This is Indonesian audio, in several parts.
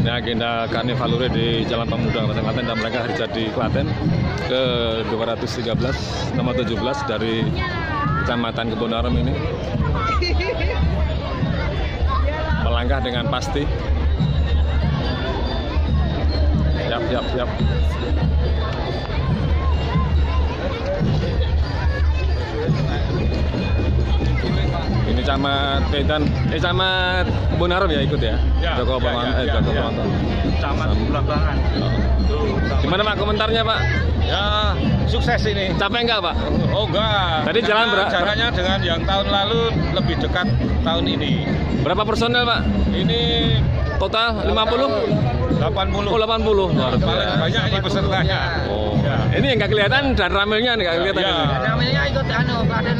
Ini agenda Karnivalure di Jalan Pemuda Kabupaten Klaten dan mereka hari jadi Klaten ke 213 nomor 17 dari Kecamatan Kebonaram ini melangkah dengan pasti. Siap, siap, siap. Ini camat Kaitan, eh camat Bonaram ya ikut ya? Ya, Joko ya, Penonton, ya, eh ya, Joko ya. Penonton. Camat Belambangan. Tuh, Gimana Pak komentarnya Pak? Ya, sukses ini. Capek nggak Pak? Oh enggak. Tadi jalan Karena ber- Jaraknya dengan yang tahun lalu lebih dekat tahun ini. Berapa personel Pak? Ini Total 50? 80. Oh 80. Luar Paling banyak ini pesertanya. Oh. Ya. Ini yang nggak kelihatan dan ramenya nggak kelihatan. Ya. ini. namanya ikut anu Klaten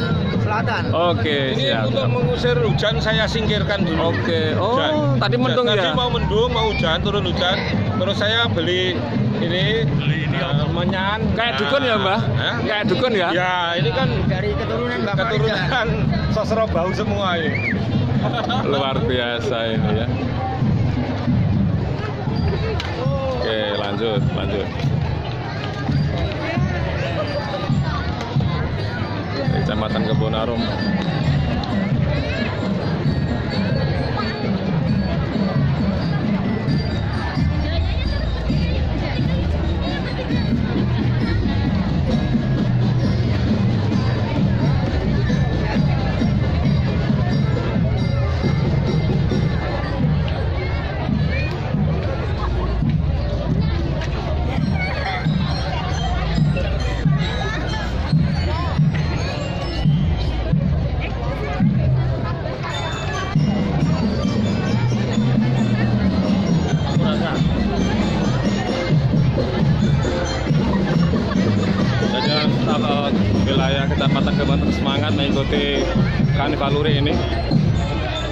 Selatan. Oke, Ini siap. untuk mengusir hujan saya singkirkan dulu. Oke. Oh, Hujan. tadi mendung Tadi ya? mau mendung, mau hujan, turun hujan. Terus saya beli ini eh, menyan. Kayak dukun ya, Mbah? Hah? Kayak dukun ya? Ya, ini kan Dari keturunan Bapak keturunan sosro bau semua ini. Luar biasa ini ya. Oke, lanjut, lanjut. Kecamatan Kebonarum. Kecamatan Kebonarum semangat mengikuti Karnivalure ini.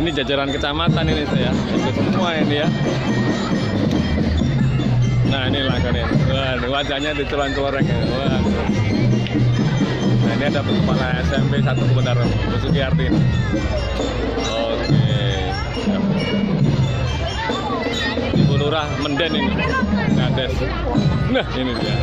Ini jajaran kecamatan ini saya ikut semua ini ya. Nah ini langkahnya. Wah, wajahnya dicelon-celoreng. ya. Wah. Nah ini ada kepala SMP satu Kebonarum, Bu Sugiyarti. Oke. Ibu Lurah Menden ini. Ngades. Nah ini dia.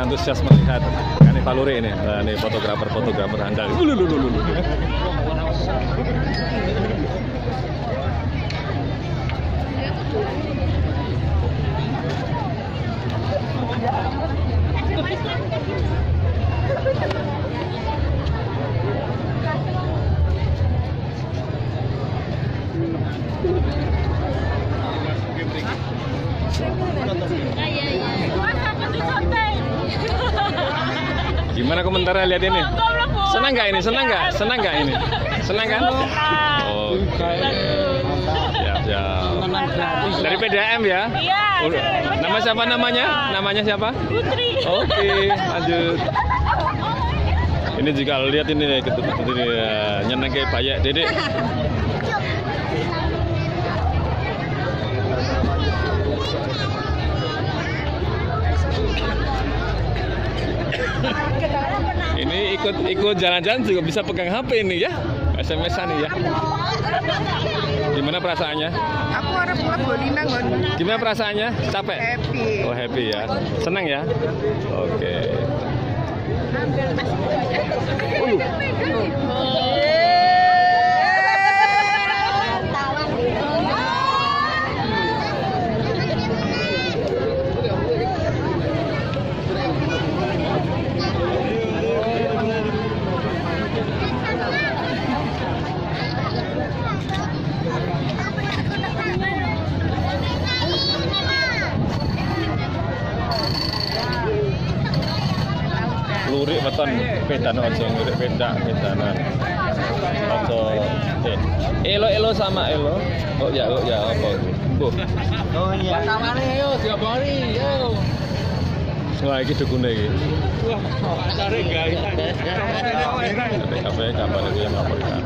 Yang antusias melihat ini. Nah, ini fotografer-fotografer handal. Gimana komentarnya lihat ini? Senang nggak ini? Senang nggak? Senang nggak ini? Senang kan? Oke. Siap, siap. Dari PDAM ya? Iya. Nama siapa namanya? Namanya siapa? Putri. Oke, lanjut. Ini jika lihat ini nih, ketut ketut ini ya, nyeneng kayak banyak dedek. Ini ikut ikut jalan-jalan juga bisa pegang HP ini ya. SMS-an ya. Gimana perasaannya? Aku harus nang nggon Gimana perasaannya? Capek? happy. Oh happy ya. Senang ya? Oke. Lurik weton pedan aja lurik pedak pedanan. Aja eh elo elo sama elo. Oh ya oh ya apa? Bu. Oh iya. Tawane yo diobori yo. Wah iki dukune iki. Wah, cari. Ada kafe kapan itu yang melaporkan.